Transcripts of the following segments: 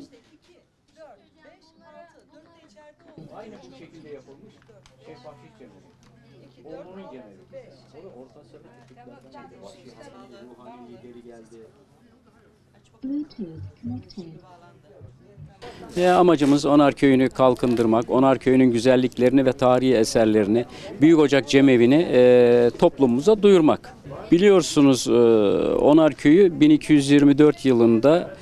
işte 2, 4, 5, 6, 4 de içeride oldu. Aynı bu şekilde yapılmış şeffaflık cemevi. 2, 4, Oğlunun 6, cemevi. 5. O da Orta Asyalı Türklerden biri. Vahşi Haçlı, ruhani lideri geldi. Bluetooth connected. E, amacımız Onar Köyü'nü kalkındırmak, Onar Köyü'nün güzelliklerini ve tarihi eserlerini, Büyük Ocak Cemevi'ni e, toplumumuza duyurmak. Biliyorsunuz e, Onar Köyü 1224 yılında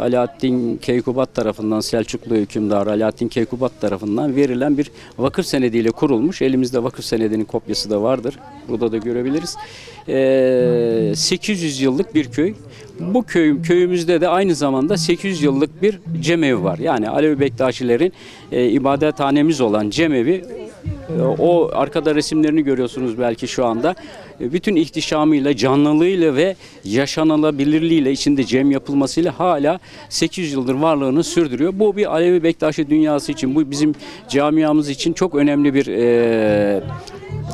Alaaddin Keykubat tarafından, Selçuklu hükümdarı Alaaddin Keykubat tarafından verilen bir vakıf senediyle kurulmuş. Elimizde vakıf senedinin kopyası da vardır. Burada da görebiliriz. E, 800 yıllık bir köy. Bu köy, köyümüzde de aynı zamanda 800 yıllık bir cemevi var. Yani Alevi Bektaşilerin e, ibadethanemiz olan cemevi o arkada resimlerini görüyorsunuz belki şu anda. E, bütün ihtişamıyla, canlılığıyla ve yaşanılabilirliğiyle içinde cem yapılmasıyla hala 800 yıldır varlığını sürdürüyor. Bu bir Alevi Bektaşi dünyası için, bu bizim camiamız için çok önemli bir e,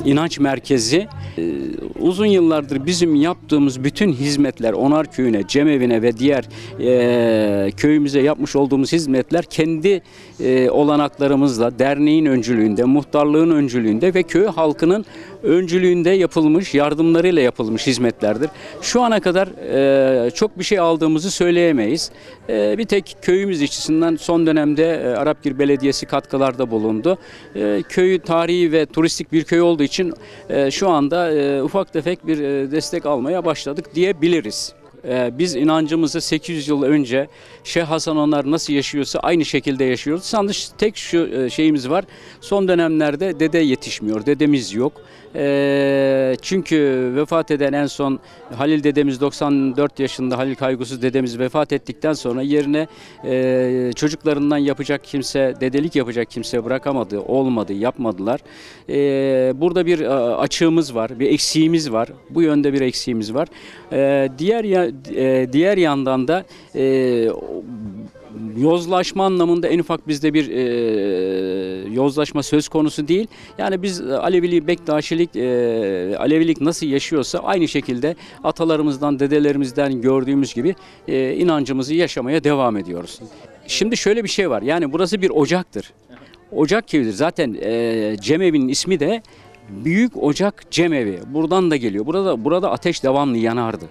inanç merkezi. Ee, uzun yıllardır bizim yaptığımız bütün hizmetler Onar Köyü'ne, Cemevine ve diğer e, köyümüze yapmış olduğumuz hizmetler kendi e, olanaklarımızla derneğin öncülüğünde, muhtarlığın öncülüğünde ve köy halkının öncülüğünde yapılmış, yardımlarıyla yapılmış hizmetlerdir. Şu ana kadar e, çok bir şey aldığımızı söyleyemeyiz. E, bir tek köyümüz içisinden son dönemde e, Arapgir Belediyesi katkılarda bulundu. E, köyü tarihi ve turistik bir köy olduğu için e, şu anda e, ufak tefek bir e, destek almaya başladık diyebiliriz. E, Biz inancımızı 800 yıl önce Şeyh Hasan onlar nasıl yaşıyorsa aynı şekilde yaşıyoruz. Sadece tek şu e, şeyimiz var. Son dönemlerde dede yetişmiyor. Dedemiz yok. E, çünkü vefat eden en son Halil dedemiz 94 yaşında Halil Kaygusuz dedemiz vefat ettikten sonra yerine e, çocuklarından yapacak kimse, dedelik yapacak kimse bırakamadı, olmadı, yapmadılar. E, burada bir e, açığımız var, bir eksiğimiz var. Bu yönde bir eksiğimiz var. Diğer ya, e, diğer yandan da e, yozlaşma anlamında en ufak bizde bir e, yozlaşma söz konusu değil. Yani biz e, Alevilik, Bektaşilik, e, Alevilik nasıl yaşıyorsa aynı şekilde atalarımızdan, dedelerimizden gördüğümüz gibi e, inancımızı yaşamaya devam ediyoruz. Şimdi şöyle bir şey var. Yani burası bir ocaktır. Ocak gibidir. Zaten e, cemevi'nin ismi de Büyük Ocak Cemevi. Buradan da geliyor. Burada burada ateş devamlı yanardı.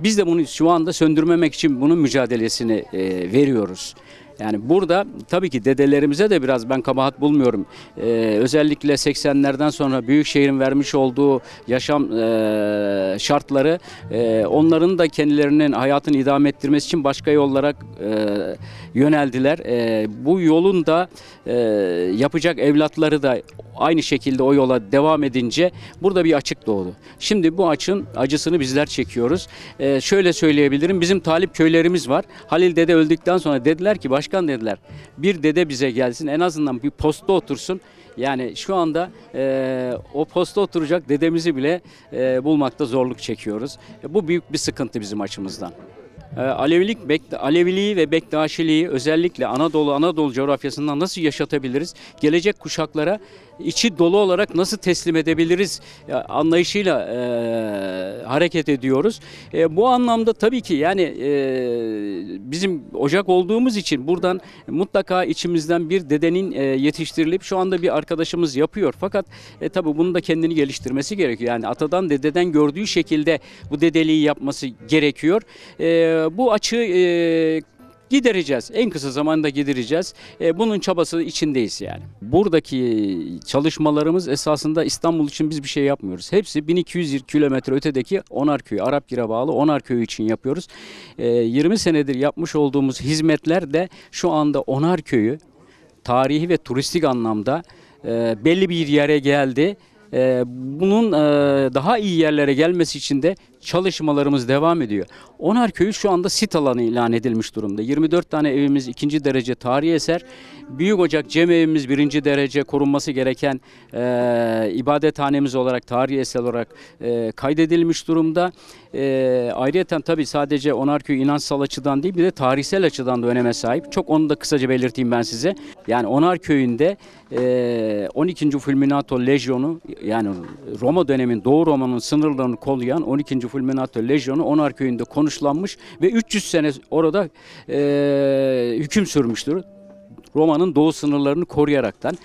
Biz de bunu şu anda söndürmemek için bunun mücadelesini e, veriyoruz. Yani burada tabii ki dedelerimize de biraz ben kabahat bulmuyorum. E, özellikle 80'lerden sonra Büyükşehir'in vermiş olduğu yaşam e, şartları e, onların da kendilerinin hayatını idame ettirmesi için başka yollara e, yöneldiler. E, bu yolun da e, yapacak evlatları da aynı şekilde o yola devam edince burada bir açık doğdu. Şimdi bu açın acısını bizler çekiyoruz. Ee, şöyle söyleyebilirim. Bizim talip köylerimiz var. Halil dede öldükten sonra dediler ki başkan dediler bir dede bize gelsin en azından bir posta otursun. Yani şu anda e, o posta oturacak dedemizi bile e, bulmakta zorluk çekiyoruz. E, bu büyük bir sıkıntı bizim açımızdan. Ee, Alevilik, Aleviliği ve Bektaşiliği özellikle Anadolu, Anadolu coğrafyasından nasıl yaşatabiliriz? Gelecek kuşaklara içi dolu olarak nasıl teslim edebiliriz e, anlayışıyla e, hareket ediyoruz. E, bu anlamda tabii ki yani e, bizim ocak olduğumuz için buradan mutlaka içimizden bir dedenin e, yetiştirilip şu anda bir arkadaşımız yapıyor. Fakat e, tabii bunun da kendini geliştirmesi gerekiyor. Yani atadan dededen gördüğü şekilde bu dedeliği yapması gerekiyor. E, bu açığı e, gidereceğiz. En kısa zamanda gidereceğiz. E, bunun çabası içindeyiz yani. Buradaki çalışmalarımız esasında İstanbul için biz bir şey yapmıyoruz. Hepsi 1200 kilometre ötedeki Onarköy, Arapgir'e bağlı Onarköy için yapıyoruz. E, 20 senedir yapmış olduğumuz hizmetler de şu anda Onarköy'ü tarihi ve turistik anlamda e, belli bir yere geldi. E, bunun e, daha iyi yerlere gelmesi için de çalışmalarımız devam ediyor. Onar Köyü şu anda sit alanı ilan edilmiş durumda. 24 tane evimiz ikinci derece tarihi eser. Büyük Ocak Cem evimiz birinci derece korunması gereken e, ibadethanemiz olarak tarihi eser olarak e, kaydedilmiş durumda. E, ayrıca tabii sadece Onarköy inançsal açıdan değil bir de tarihsel açıdan da öneme sahip. Çok onu da kısaca belirteyim ben size. Yani Onarköy'ünde e, 12. Fulminato Lejyonu yani Roma dönemin Doğu Roma'nın sınırlarını kollayan 12. Fulminato Lejyonu Onar köyünde konuşlanmış ve 300 sene orada e, hüküm sürmüştür. Roma'nın doğu sınırlarını koruyaraktan.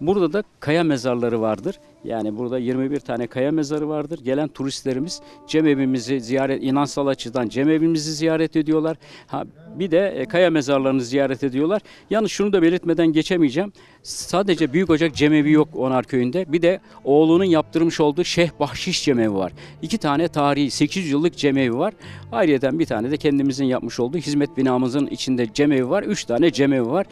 Burada da kaya mezarları vardır. Yani burada 21 tane kaya mezarı vardır. Gelen turistlerimiz cemevimizi ziyaret, inansal açıdan cemevimizi ziyaret ediyorlar. Ha, bir de e, kaya mezarlarını ziyaret ediyorlar. Yalnız şunu da belirtmeden geçemeyeceğim. Sadece Büyük Ocak Cemevi yok Onar Köyü'nde. Bir de oğlunun yaptırmış olduğu Şeyh Bahşiş Cemevi var. İki tane tarihi 800 yıllık cemevi var. Ayrıca bir tane de kendimizin yapmış olduğu hizmet binamızın içinde cemevi var. Üç tane cemevi var.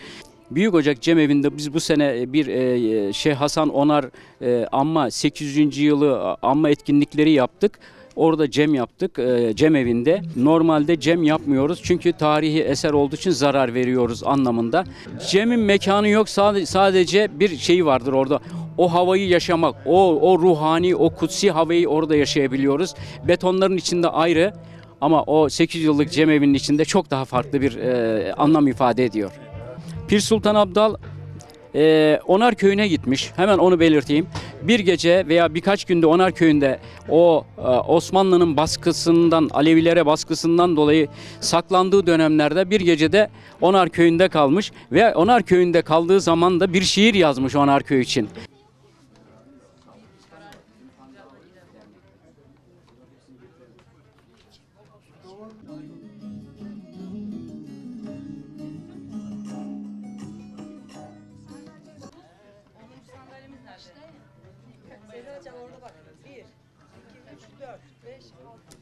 Büyük Ocak Cemevi'nde biz bu sene bir e, Şeyh Hasan Onar e, Amma 800. yılı Amma etkinlikleri yaptık. Orada cem yaptık e, cem evinde. Normalde cem yapmıyoruz çünkü tarihi eser olduğu için zarar veriyoruz anlamında. Cemin mekanı yok sadece, bir şey vardır orada. O havayı yaşamak, o, o ruhani, o kutsi havayı orada yaşayabiliyoruz. Betonların içinde ayrı ama o 8 yıllık cemevinin içinde çok daha farklı bir e, anlam ifade ediyor. Pir Sultan Abdal e, Onar köyüne gitmiş. Hemen onu belirteyim. Bir gece veya birkaç günde Onar köyünde o e, Osmanlı'nın baskısından, Alevilere baskısından dolayı saklandığı dönemlerde bir gecede Onar köyünde kalmış ve Onar köyünde kaldığı zaman da bir şiir yazmış Onar köy için. Seyircan orada bak. 1, 2, 3, 4, 5, 6.